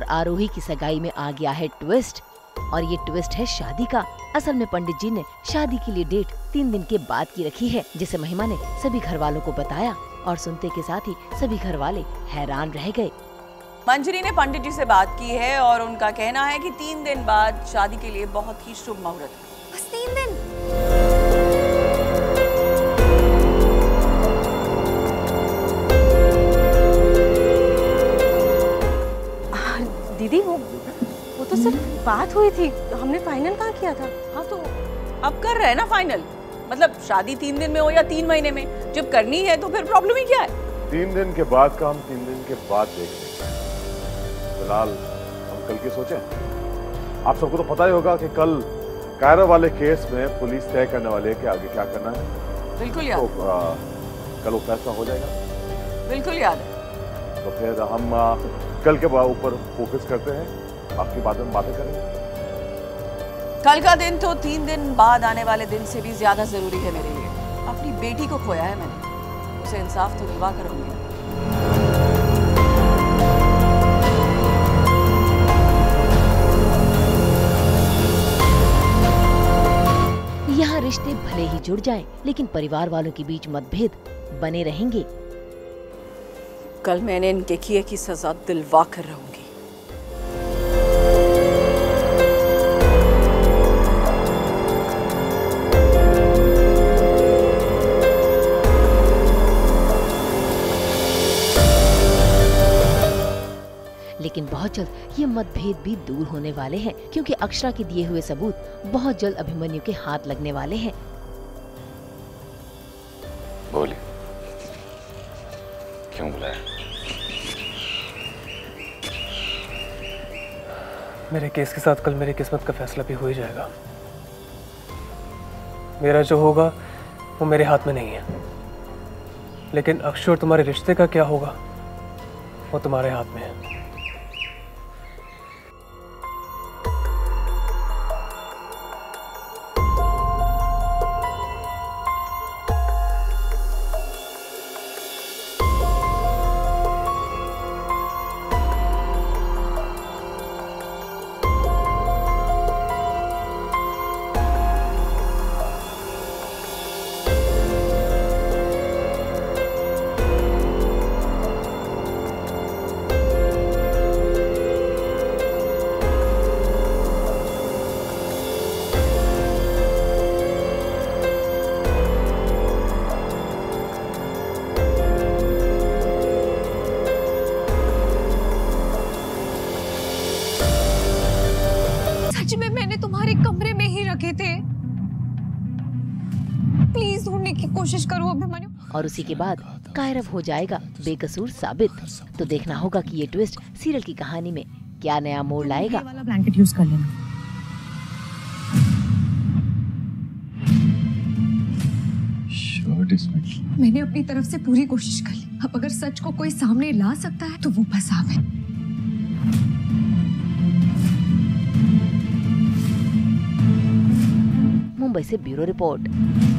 और आरोही की सगाई में आ गया है ट्विस्ट। और ये ट्विस्ट है शादी का। असल में पंडित जी ने शादी के लिए डेट तीन दिन के बाद की रखी है जिसे महिमा ने सभी घर वालों को बताया और सुनते के साथ ही सभी घर वाले हैरान रह गए। मंजरी ने पंडित जी से बात की है और उनका कहना है कि तीन दिन बाद शादी के लिए बहुत ही शुभ मुहूर्त। है बस तीन दिन। तो बात हुई थी। हमने फाइनल कहाँ किया था? हाँ तो अब कर रहे हैं ना फाइनल मतलब शादी तीन दिन में हो या तीन महीने में? जब करनी है तो फिर प्रॉब्लम ही क्या है? तीन दिन के बाद का हम तीन दिन के बाद देख लेंगे। फ़िलहाल हम कल की सोचें। आप सबको तो पता ही होगा कि कल कायरा वाले केस में पुलिस तय करने वाली है कि आगे क्या करना है। बिल्कुल तो याद आ, कल वो फैसला हो जाएगा। बिल्कुल याद है। तो फिर हम आ, कल के ऊपर फोकस करते हैं। आपकी बातों में बातें करेंगे। कल का दिन तो तीन दिन बाद आने वाले दिन से भी ज़्यादा ज़रूरी है मेरे लिए। अपनी बेटी को खोया है मैंने। उसे इंसाफ तो दिलवा करूँगी यहाँ रिश्ते भले ही जुड़ जाएँ, लेकिन परिवार वालों के बीच मतभेद बने रहेंगे। कल मैंने इनके किए की सजा दिलवा कर रहूँगी। लेकिन बहुत जल्द ये मतभेद भी दूर होने वाले हैं क्योंकि अक्षरा के दिए हुए सबूत बहुत जल्द अभिमन्यु के हाथ लगने वाले हैं। बोलिए। क्यों बुलाया? मेरे केस के साथ कल मेरी किस्मत का फैसला भी हो ही जाएगा। मेरा जो होगा वो मेरे हाथ में नहीं है। लेकिन अक्षर तुम्हारे रिश्ते का क्या होगा? वो तुम्हारे हाथ में है। तुम्हारे कमरे में ही रखे थे। प्लीज़ ढूँढने की कोशिश करो अभिमन्यु। और उसी के बाद कायरव हो जाएगा बेकसूर साबित। तो देखना होगा कि ये ट्विस्ट सीरियल की कहानी में क्या नया मोड़ लाएगा। वाला ब्लैंकेट यूज़ कर लेना। मैंने अपनी तरफ़ से पूरी कोशिश कर ली। अब अगर सच को कोई सामने ला सकता है तो वो बस आप है। मुंबई से ब्यूरो रिपोर्ट।